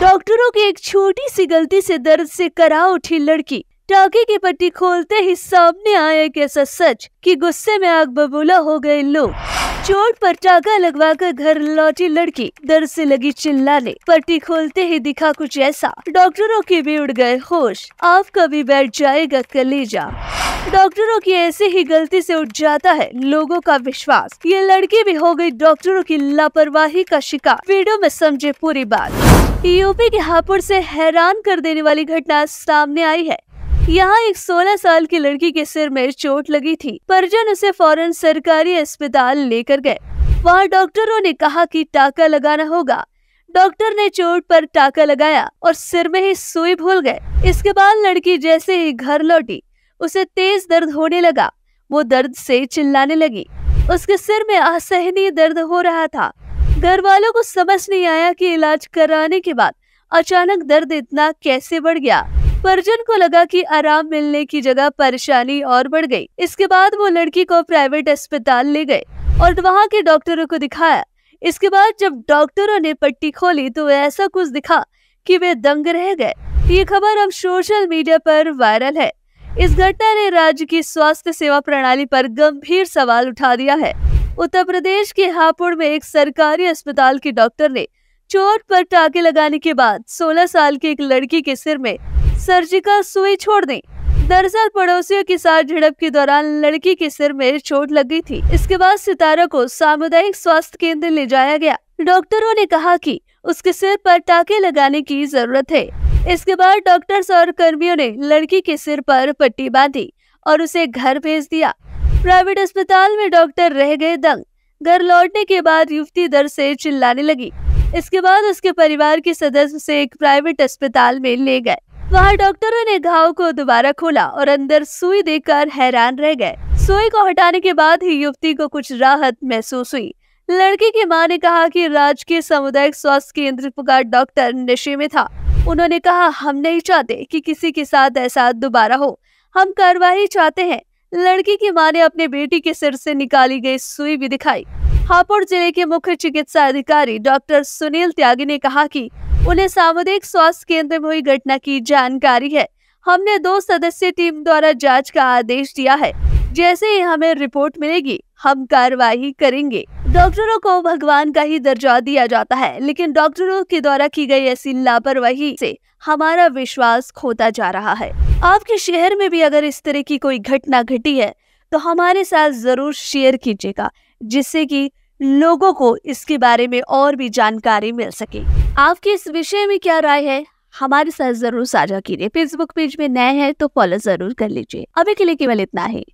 डॉक्टरों की एक छोटी सी गलती से दर्द से करा उठी लड़की। टाके की पट्टी खोलते ही सामने आया एक ऐसा सच कि गुस्से में आग बबूला हो गए लोग। चोट पर टाका लगवाकर घर लौटी लड़की। दर्द से लगी चिल्लाने। पट्टी खोलते ही दिखा कुछ ऐसा। डॉक्टरों के भी उड़ गए होश। आपका भी बैठ जाएगा कलेजा। डॉक्टरों की ऐसे ही गलती से उठ जाता है लोगों का विश्वास। ये लड़की भी हो गई डॉक्टरों की लापरवाही का शिकार। वीडियो में समझे पूरी बात। यूपी के हापुड़ से हैरान कर देने वाली घटना सामने आई है। यहाँ एक 16 साल की लड़की के सिर में चोट लगी थी, परिजन उसे फ़ौरन सरकारी अस्पताल लेकर गए। वहाँ डॉक्टरों ने कहा कि टाका लगाना होगा। डॉक्टर ने चोट पर टाका लगाया और सिर में ही सुई भूल गए। इसके बाद लड़की जैसे ही घर लौटी, उसे तेज दर्द होने लगा। वो दर्द से चिल्लाने लगी। उसके सिर में असहनीय दर्द हो रहा था। घर वालों को समझ नहीं आया कि इलाज कराने के बाद अचानक दर्द इतना कैसे बढ़ गया। परिजन को लगा कि आराम मिलने की जगह परेशानी और बढ़ गई। इसके बाद वो लड़की को प्राइवेट अस्पताल ले गए और वहाँ के डॉक्टरों को दिखाया। इसके बाद जब डॉक्टरों ने पट्टी खोली तो ऐसा कुछ दिखा कि वे दंग रह गए। ये खबर अब सोशल मीडिया पर वायरल है। इस घटना ने राज्य की स्वास्थ्य सेवा प्रणाली पर गंभीर सवाल उठा दिया है। उत्तर प्रदेश के हापुड़ में एक सरकारी अस्पताल के डॉक्टर ने चोट पर टाके लगाने के बाद 16 साल की एक लड़की के सिर में सर्जिकल सुई छोड़ दी। दरअसल पड़ोसियों के साथ झड़प के दौरान लड़की के सिर में चोट लग गई थी। इसके बाद सितारा को सामुदायिक स्वास्थ्य केंद्र ले जाया गया। डॉक्टरों ने कहा कि उसके सिर पर टाके लगाने की ज़रूरत है। इसके बाद डॉक्टर्स और कर्मियों ने लड़की के सिर पर पट्टी बांधी और उसे घर भेज दिया। प्राइवेट अस्पताल में डॉक्टर रह गए दंग। घर लौटने के बाद युवती दर से चिल्लाने लगी। इसके बाद उसके परिवार के सदस्य उसे एक प्राइवेट अस्पताल में ले गए। वहाँ डॉक्टरों ने घाव को दोबारा खोला और अंदर सुई देकर हैरान रह गए। सुई को हटाने के बाद ही युवती को कुछ राहत महसूस हुई। लड़की की माँ ने कहा कि राजकीय सामुदायिक स्वास्थ्य केंद्र का डॉक्टर नशे में था। उन्होंने कहा, हम नहीं चाहते कि किसी के साथ ऐसा दोबारा हो। हम कार्रवाई चाहते हैं। लड़की की माँ ने अपने बेटी के सिर से निकाली गई सुई भी दिखाई। हापुड़ ज़िले के मुख्य चिकित्सा अधिकारी डॉक्टर सुनील त्यागी ने कहा कि उन्हें सामुदायिक स्वास्थ्य केंद्र में हुई घटना की जानकारी है। हमने दो सदस्यीय टीम द्वारा जाँच का आदेश दिया है। जैसे ही हमें रिपोर्ट मिलेगी, हम कार्रवाई करेंगे। डॉक्टरों को भगवान का ही दर्जा दिया जाता है, लेकिन डॉक्टरों के द्वारा की गई ऐसी लापरवाही से हमारा विश्वास खोता जा रहा है। आपके शहर में भी अगर इस तरह की कोई घटना घटी है तो हमारे साथ ज़रूर शेयर कीजिएगा, जिससे कि लोगों को इसके बारे में और भी जानकारी मिल सके। आपकी इस विषय में क्या राय है? हमारे साथ ज़रूर साझा कीजिए। फेसबुक पेज में नए हैं तो फॉलो ज़रूर कर लीजिए। अभी के लिए केवल इतना ही।